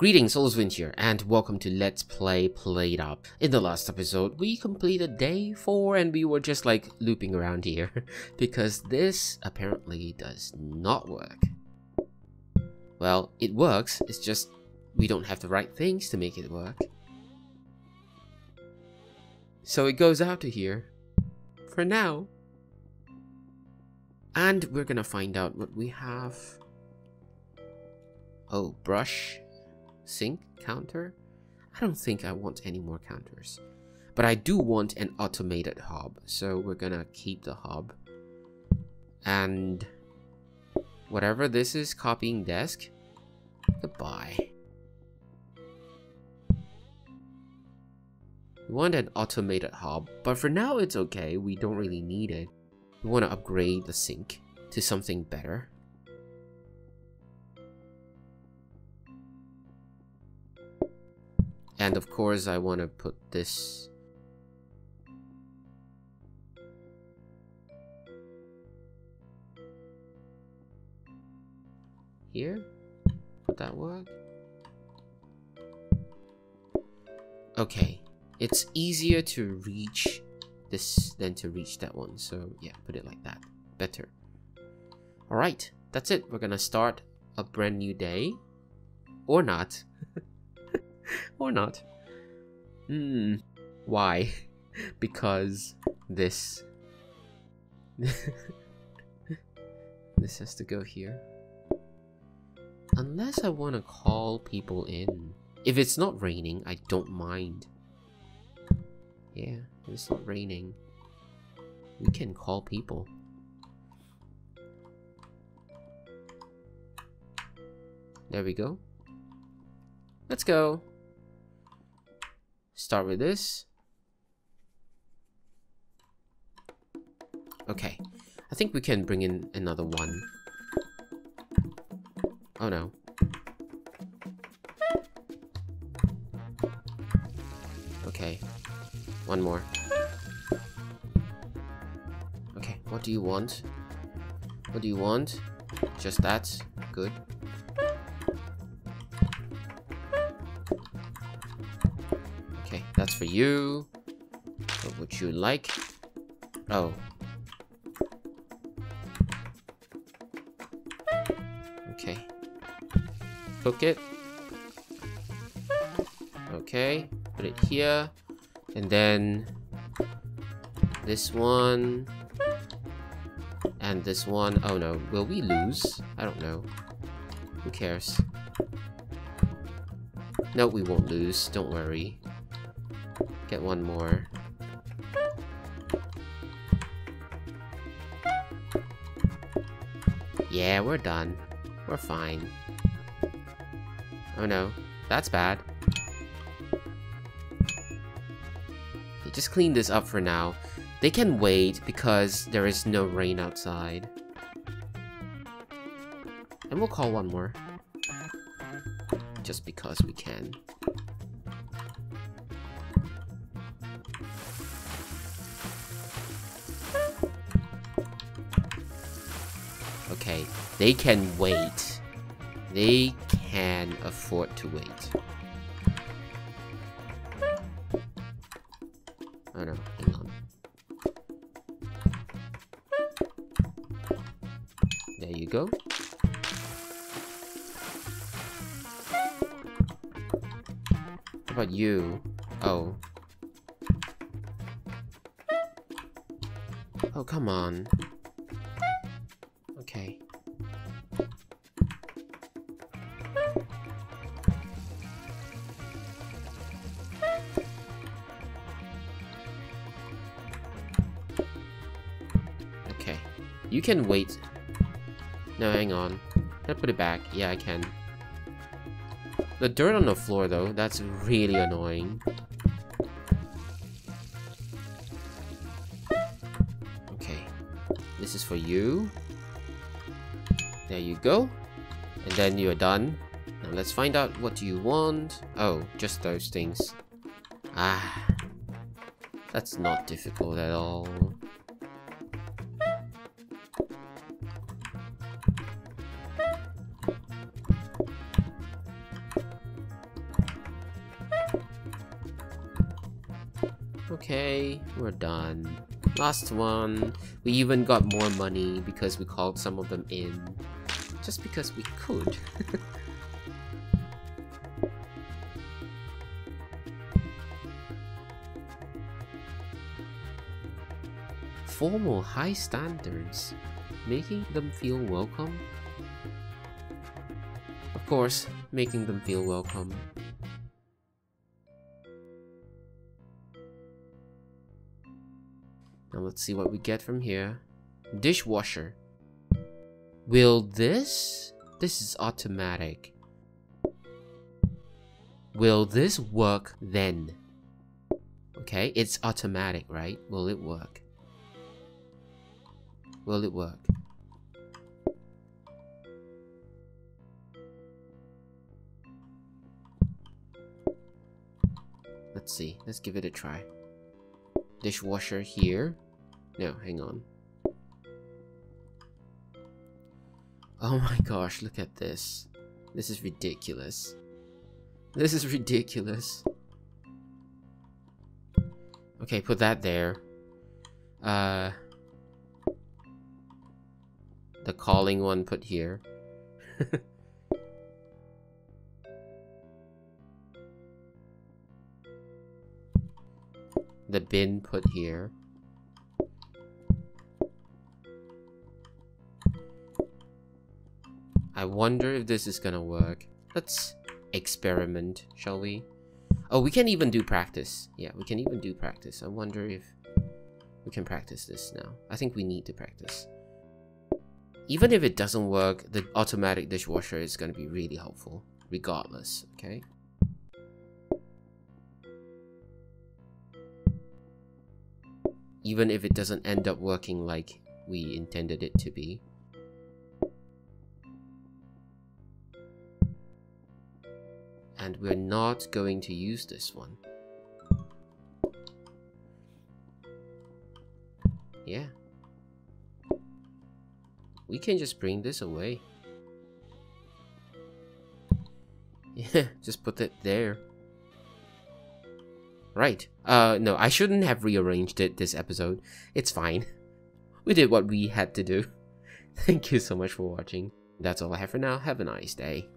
Greetings, SoulzWind here, and welcome to Let's Play PlateUp. In the last episode, we completed day 4 and we were just like looping around here, because this apparently does not work. Well, it works, it's just we don't have the right things to make it work. So it goes out to here, for now. And we're gonna find out what we have. Oh, brush sink counter? I don't think I want any more counters. But I do want an automated hub, so we're gonna keep the hub. And whatever this is, copying desk, goodbye. We want an automated hub, but for now it's okay, we don't really need it. We want to upgrade the sink to something better. And of course I want to put this here. Would that work? Okay. It's easier to reach this than to reach that one. So yeah, put it like that. Better. Alright, that's it. We're gonna start a brand new day. Or not. or not. Hmm. Why? because this. this has to go here. Unless I want to call people in. If it's not raining, I don't mind. Yeah, if it's not raining, we can call people. There we go. Let's go. Start with this. Okay. I think we can bring in another one. Oh no. Okay. One more. Okay, what do you want? What do you want? Just that? Good. For you. What would you like? Oh. Okay. Cook it. Okay, put it here. And then this one and this one. Oh no, will we lose? I don't know. Who cares? No, we won't lose. Don't worry. Get one more. Yeah, we're done. We're fine. Oh no, that's bad. Okay, just clean this up for now. They can wait because there is no rain outside. And we'll call one more. Just because we can. Okay, they can wait. They can afford to wait. Oh no, hang on. There you go. How about you? Oh. Oh, come on. Okay. Okay. You can wait. No, hang on. Can I put it back? Yeah, I can. The dirt on the floor, though, that's really annoying. Okay. This is for you. There you go. And then you're done. Now let's find out what you want. Oh, just those things. Ah. That's not difficult at all. Okay, we're done. Last one. We even got more money because we called some of them in. Just because we could. Formal high standards. Making them feel welcome? Of course, making them feel welcome. Now let's see what we get from here. Dishwasher. Will this? This is automatic. Will this work then? Okay, it's automatic, right? Will it work? Will it work? Let's see. Let's give it a try. Dishwasher here. No, hang on. Oh my gosh, look at this. This is ridiculous. This is ridiculous. Okay, put that there. Uh, the calling one put here. the bin put here. I wonder if this is gonna work. Let's experiment, shall we? Oh, we can even do practice. Yeah, we can even do practice. I wonder if we can practice this now. I think we need to practice. Even if it doesn't work, the automatic dishwasher is going to be really helpful, regardless, okay? Even if it doesn't end up working like we intended it to be. And we're not going to use this one. Yeah. We can just bring this away. Yeah, just put it there. Right. Uh, no, I shouldn't have rearranged it this episode. It's fine. We did what we had to do. Thank you so much for watching. That's all I have for now. Have a nice day.